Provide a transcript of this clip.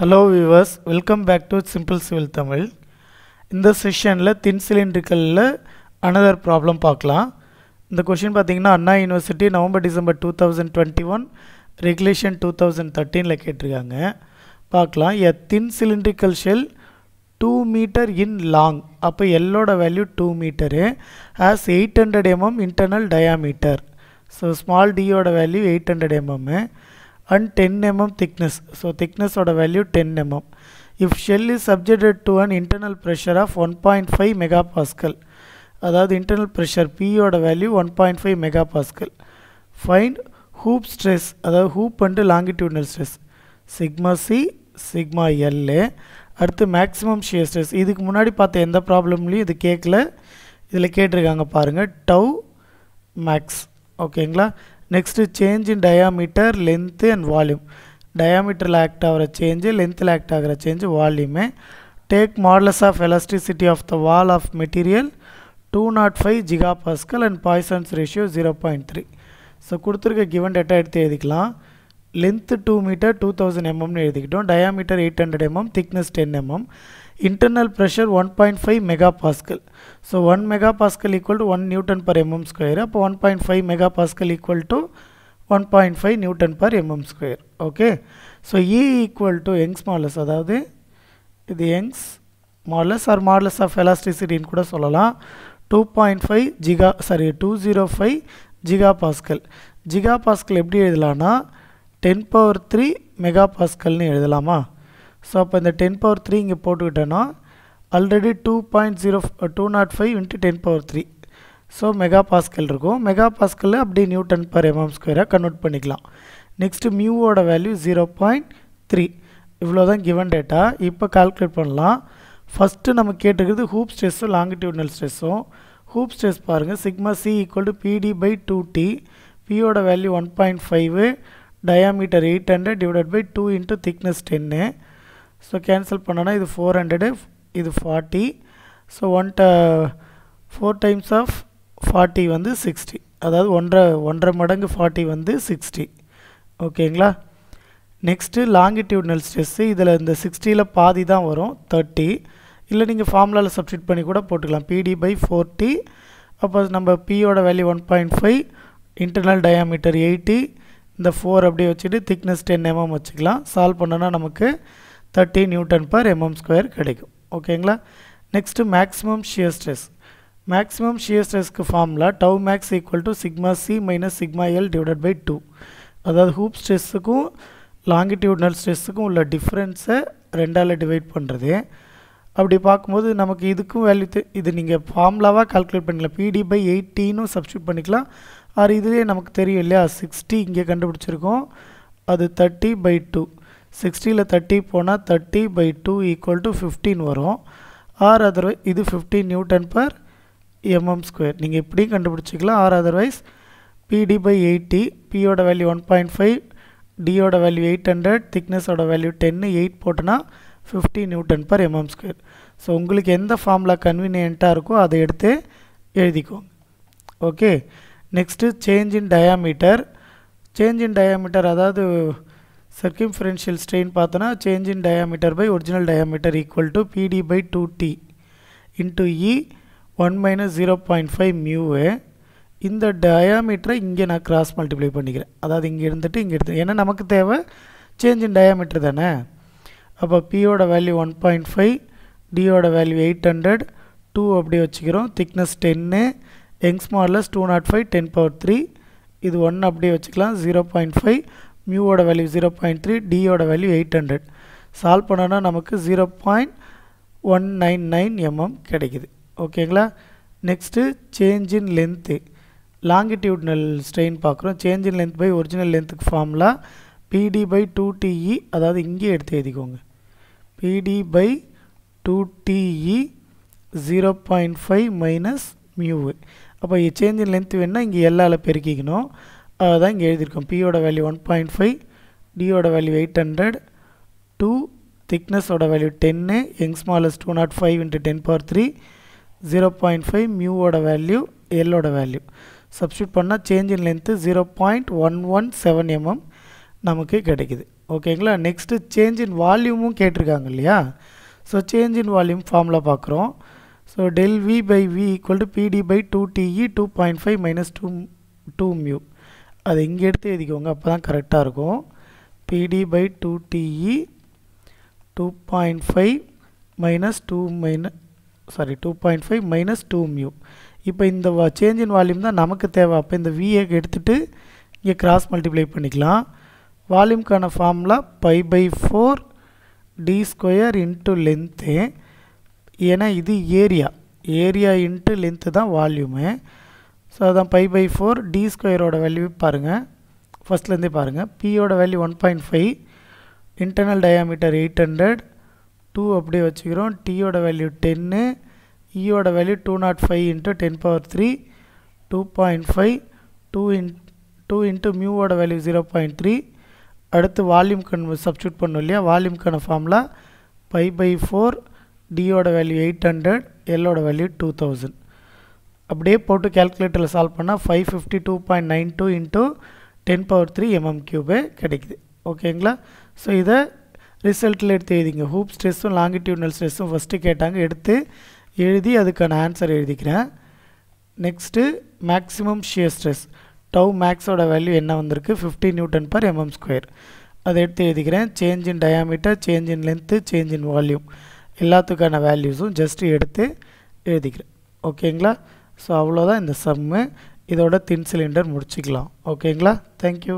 Hello viewers welcome back to simple civil Tamil இந்த செஷனில் தின் சிலிண்ட்ரிக்கலில் another problem பார்க்கலாம். இந்த கொஷின் பார்த்தீங்கன்னா Anna university November December two thousand twenty one regulation two thousand தேர்ட்டீனில் கேட்டிருக்காங்க. பார்க்கலாம். A thin cylindrical shell two metre in long அப்போ எல்லோட value two metre as eight hundred mm internal diameter so small டியோட value eight hundred mm and ten mm thickness so திக்னஸோட value ten mm if shell is subjected to an internal pressure of one point five mega pascal அதாவது internal pressure பியோட value one point five mega pascal find hoop stress அதாவது hoop and longitudinal stress sigma C sigma L அடுத்து maximum shear stress இதுக்கு முன்னாடி பார்த்த எந்த ப்ராப்ளம்லையும் இது கேட்கல. இதில் கேட்டிருக்காங்க பாருங்கள் டவ் மேக்ஸ் ஓகேங்களா next change in diameter length and volume டயாமீட்டரில் act ஆகிற சேஞ்சு லென்த்தில் ஆக்ட் ஆகிற change volume take modulus of elasticity of the wall of material two nought five giga pascal and Poisson's ratio zero point three so கொடுத்துருக்க given data எடுத்து எழுதிக்கலாம். Length two metre two thousand எம்எம்னு எழுதிக்கிட்டோம். Diameter eight hundred mm thickness ten mm internal pressure one point five mega pascal so one mega pascal equal to one newton per mm square அப்போ one point five mega pascal equal to one point five newton per mm square okay so E equal to Young's modulus அதாவது இது Young's modulus or modulus of எலாஸ்டிசிட்டின்னு கூட சொல்லலாம். Two point five giga sorry two zero five giga pascal giga pascal எப்படி எழுதலான்னா ten power three mega பாஸ்கல்னு எழுதலாமா? So அப்போ இந்த டென் பவர் த்ரீ இங்கே போட்டுக்கிட்டேன்னா already two point zero two nought five into ten power three so mega pascal இருக்கும். Mega பாஸ்கலில் அப்படியே நியூட்டன் பர் எம்எம் ஸ்கொயராக கன்வெர்ட் பண்ணிக்கலாம். நெக்ஸ்ட்டு மியூவோட வேல்யூ ஜீரோ பாயிண்ட் த்ரீ இவ்வளோ தான் கிவன் டேட்டா இப்போ கால்குலேட் பண்ணலாம். ஃபஸ்ட்டு நம்ம கேட்டுக்கிறது ஹூப் ஸ்ட்ரெஸ்ஸும் லாங்கிடியூட்னல் ஸ்ட்ரெஸ்ஸும் ஹூப் ஸ்ட்ரெஸ் பாருங்கள் sigma C equal to PD by two T பியோட value one point five diameter eight hundred divided by two into thickness ten so cancel பண்ணோன்னா இது ஃபோர் ஹண்ட்ரடு இது ஃபார்ட்டி ஸோ ஒன் ட four times of forty வந்து sixty அதாவது ஒன்றரை ஒன்றரை மடங்கு ஃபார்ட்டி வந்து சிக்ஸ்டி ஓகேங்களா? நெக்ஸ்ட்டு லாங்கிடியூட்னல் ஸ்ட்ரெஸ்ஸு இதில் இந்த சிக்ஸ்டியில் பாதி தான் வரும் தேர்ட்டி இல்லை நீங்கள் ஃபார்முலாவில் சப்ஸ்டியூட் பண்ணி கூட போட்டுக்கலாம். பிடி பை ஃபோர்ட்டி அப்போ நம்ம பியோட value one point five internal diameter eighty இந்த ஃபோர் அப்படியே வச்சுட்டு திக்னஸ் டென் எம்எம் வச்சுக்கலாம். சால்வ் பண்ணோன்னா நமக்கு thirty Newton per mm square கிடைக்கும். ஓகேங்களா next maximum shear stress maximum shear ஸ்ட்ரெஸ்க்கு formula tau max equal to sigma c minus sigma l divided by two அதாவது hoop ஸ்ட்ரெஸ்ஸுக்கும் லாங்கிடியூட்னல் ஸ்ட்ரெஸ்ஸுக்கும் உள்ள டிஃப்ரென்ஸை ரெண்டால் டிவைட் பண்ணுறது அப்படி பார்க்கும்போது நமக்கு இதுக்கும் வேல்யூ இது நீங்கள் ஃபார்முலாவாக கால்குலேட் பண்ணிக்கலாம். பிடி பை எயிட்டினும் சப்ஸ்டியூட் பண்ணிக்கலாம். ஆர் இதுவே நமக்கு தெரியும் இல்லையா? சிக்ஸ்டி இங்கே கண்டுபிடிச்சிருக்கோம். அது தேர்ட்டி பை டூ சிக்ஸ்டியில் தேர்ட்டி போனால் thirty by two equal to fifteen வரும். ஆர் அதர்வைஸ் இது fifteen Newton per mm square நீங்கள் இப்படியும் கண்டுபிடிச்சிக்கலாம். Or otherwise PD by eight T பியோட வேல்யூ ஒன் பாயிண்ட் ஃபைவ் டியோட வேல்யூ எயிட் ஹண்ட்ரட் திக்னஸோட வேல்யூ டென்னு eight போட்டோன்னா fifty newton per mm square so உங்களுக்கு எந்த ஃபார்முலா கன்வீனியண்ட்டாக இருக்கோ அதை எடுத்து எழுதிக்கோங்க. Okay next change in diameter change in diameter அதாவது சர்க்கிம்ஃபரன்ஷியல் ஸ்ட்ரெயின் பார்த்தோன்னா change in diameter by original diameter equal to PD by two T into E one minus zero point five mu இந்த டயாமீட்டரை இங்கே நான் கிராஸ் மல்டிப்ளை பண்ணிக்கிறேன். அதாவது இங்கே இருந்துட்டு இங்கே எடுத்து ஏன்னா நமக்கு தேவை சேஞ்ச் இன் டயாமீட்டர் தானே. அப்போ பியோட வேல்யூ ஒன் பாயிண்ட் ஃபைவ் டியோட வேல்யூ எயிட் ஹண்ட்ரட் டூ அப்படியே வச்சுக்கிறோம். திக்னஸ் டென்னு Young's modulus two nought five ten power three இது ஒன் அப்படியே வச்சுக்கலாம் ஜீரோ பாயிண்ட் ஃபைவ் மியூவோட வேல்யூ ஜீரோ பாயிண்ட் த்ரீ டியோட வேல்யூ எயிட் ஹண்ட்ரட் சால்வ் பண்ணோன்னா நமக்கு zero point one nine nine mm கிடைக்குது. ஓகேங்களா next change in length longitudinal strain பார்க்குறோம். Change in length by original லென்த்துக்கு formula PD by two TE அதாவது இங்கே எடுத்து எழுதிக்கோங்க. PD by two TE zero point five minus mu அப்போ change in length வேணுன்னா இங்கே எல்லால் பெருக்கிக்கணும். அதுதான் இங்கே எழுதியிருக்கோம். பியோட வேல்யூ ஒன் பாயிண்ட் ஃபைவ் டியோட வேல்யூ எயிட் ஹண்ட்ரட் டூ திக்னஸோட வேல்யூ டென்னு Young smallest two nought five into ten power three zero point five மியூவோட value எல்லோட வேல்யூ சப்ஸ்டியூட் பண்ணால் change in length zero point one one seven mm நமக்கு கிடைக்குது. ஓகேங்களா next change இன் வால்யூமும் கேட்டிருக்காங்க இல்லையா? So change in volume ஃபார்மில் பார்க்குறோம். So del V by V equal to PD by two TE two point five minus two two mu அதை இங்கே எடுத்து எழுதிக்கோங்க அப்போ தான் கரெக்டாக இருக்கும். PD by two TE two point five minus two minus sorry two point five minus two mu இப்போ இந்த சேஞ்ச் இன் வால்யூம் தான் நமக்கு தேவை. அப்போ இந்த விஏ எடுத்துகிட்டு இங்கே கிராஸ் மல்டிப்ளை பண்ணிக்கலாம். வால்யூம்க்கான formula pi by four d square into length ஏன்னா இது ஏரியா ஏரியா இன்ட்டு லென்த்து தான் வால்யூமு ஸோ அதான் பை பை ஃபோர் டி ஸ்கொயரோட வேல்யூ பாருங்கள் ஃபஸ்ட்லேருந்தே பாருங்கள் பியோட value one point five internal diameter eight hundred two அப்படியே வச்சுக்கிறோம். டீயோட வேல்யூ டென்னு இயோட value two nought five into ten power three two point five two in two into மியூவோட value zero point three அடுத்து வால்யூம் கன் சப்ஸ்டியூட் பண்ணோம் இல்லையா? வால்யூம்க்கான formula pi by four டியோட value eight hundred எல்லோட வேல்யூ டூ தௌசண்ட் அப்படியே போட்டு கேல்குலேட்டரில் solve பண்ணால் five fifty two point nine two into ten power three mm cube கிடைக்குது. ஓகேங்களா ஸோ இதை ரிசல்ட்டில் எடுத்து எழுதிங்க. ஹூப் ஸ்ட்ரெஸ்ஸும் லாங்கிடியூட்னல் ஸ்ட்ரெஸ்ஸும் ஃபஸ்ட்டு கேட்டாங்க. எடுத்து எழுதி அதுக்கான ஆன்சர் எழுதிக்கிறேன். Next maximum shear stress tau மேக்ஸோட value என்ன வந்திருக்கு? Fifty Newton per mm square அதை எடுத்து எழுதிக்கிறேன். Change in diameter change in length change in volume எல்லாத்துக்கான வேல்யூஸும் ஜஸ்ட்டு எடுத்து எழுதிக்கிறேன். ஓகேங்களா ஸோ அவ்வளோதான் இந்த சம்மு இதோட தின் சிலிண்டர் முடிச்சுக்கலாம். ஓகேங்களா தேங்க்யூ